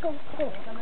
こうこう